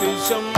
Shama.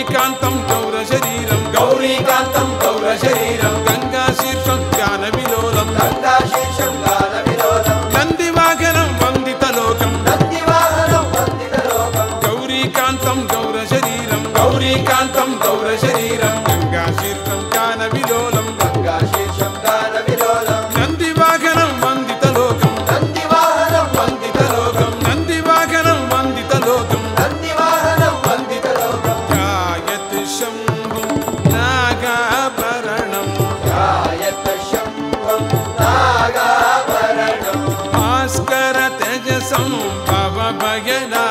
गौरीकान्तं गौरशरीरं गौरीकान्तं गौरशरीरं गङ्गाशीर्षं ज्ञानविलोलं नन्दिवाहनं वन्दितलोकं गौरीकान्तं गौरशरीरं गौरीकान्तं गौरशरीरं சஜசம் பவ பயலா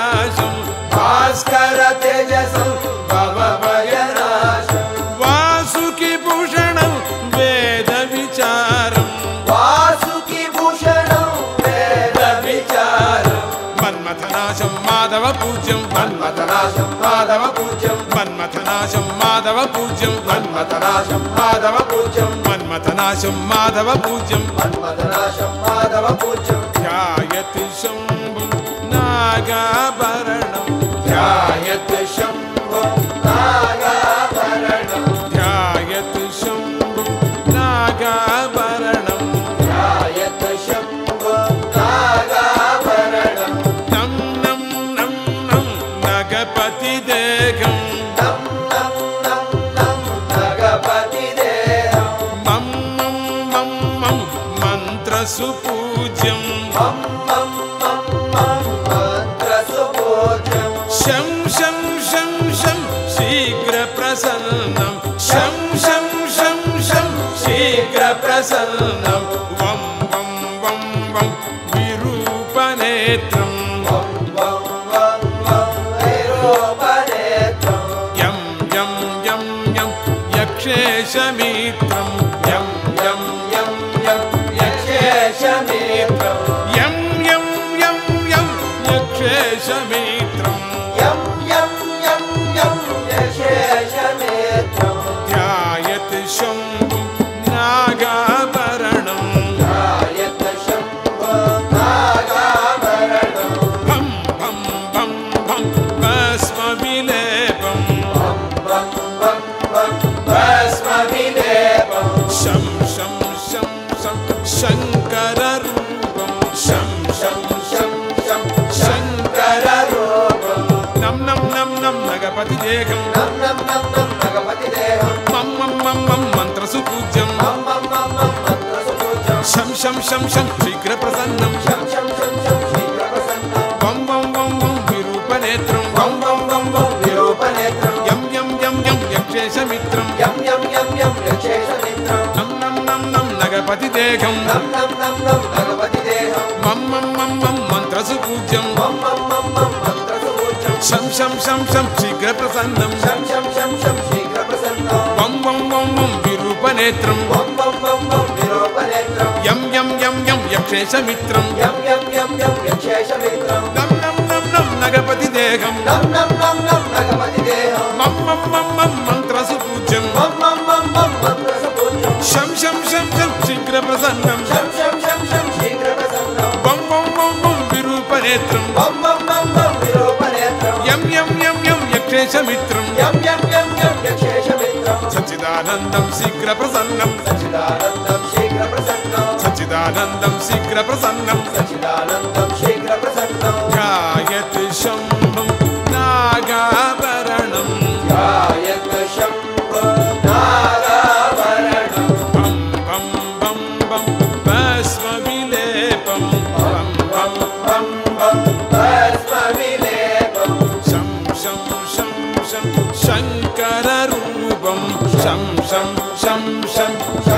मन्मथनाशं माधवपूज्यं मन्मथनाशं माधवपूज्यं मन्मथनाशं माधवपूज्यं मन्मथनाशं माधवपूज्यं मन्मथनाशं माधवपूज्यं मन्मथनाशं माधवपूज्यं ध्यायति शम्भुं नागाभरणं ध्यायति शम्भुं शं शं शं शं शीघ्रप्रसन्नं। शं शं शं शं शीघ्रप्रसन्नं। वं वं वं वं विरूपनेत्रं वं वं वं वं विरूपनेत्रं यं यं यं यं यक्षेशमित्रं यक्षेशमित्रं यं यं यं यं यक्षेशमित्रं ध्यायति शम्भुं नागाभरणं ध्यायत शम्भो नागाभरणं भं भं भं भं भस्मविलेपं वं वं वं वं भस्मविलेपं शं शं शं शं शङ्कररूपं నగపతి దేహం మం మం మం మం మంత్రసు పూజ్యం మం మం మం మం మంత్రసుపూజ్యం శం శం శం శం శీఘ్ర ప్రసన్నం వం వం వం వం విరూపనేత్రం వం వం వం వం విరూపనేత్రం యం యం యం యం యక్షేషమిత్రం యం యం యం యం యక్షేషమిత్రం నం నం నం నం నగపతి దేహం నం నం నం నం శం శం శం శం శీఘ్ర ప్రసన్నం. శం శం శం శం శీఘ్రప్రసన్నం వం వం వం వం విరూపనేత్రం. వం వం వం వం విరూపనేత్రం. యం యం యం యం యక్షేషమిత్రం. యం యం యం యం యక్షేషమిత్రం. నం నం నం నం నగపతి यक्षेशमित्रं यं यं यं यं यक्षेशमित्रं सच्चिदानन्दं शीघ्रप्रसन्नं सच्चिदानन्दं शीघ्रप्रसन्नं सच्चिदानन्दं शीघ्रप्रसन्नं शं शं शं शं